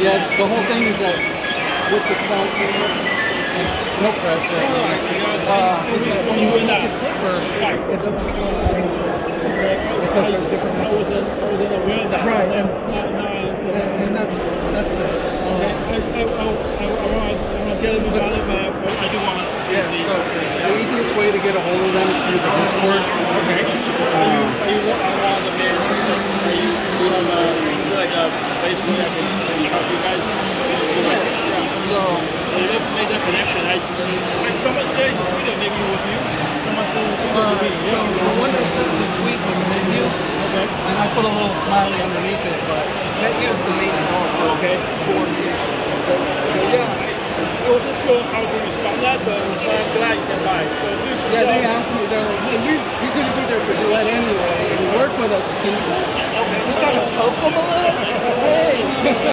Yeah, the whole thing is that with the sponsor, no pressure. Uh, is that when you switch a Klipper, it doesn't slow the same because there's different I wasn't, I wasn't aware of that. Right, and- Now, now I understand. and, and that's that's. Uh, I, I, I, I, I want I want to get about it, but I, do want to see yeah, the. so the easiest way to get a hold of them is through the Discord. Okay. Are you, are you the men? Are you, you a, like a place you guys? So You never made that connection. I like someone said the Twitter, maybe it was you. Someone said the Twitter, Uh, maybe, so the one that sent the tweet was menu, Okay. and I put a little smiley underneath it, but menu is the main call. Okay. Yeah. I wasn't sure how to respond to that, so I'm glad you can buy. So please, Yeah, they asked me, they're like, hey, you, you're to be there for Duet anyway, and you work with us, can you just kind of poke them a little?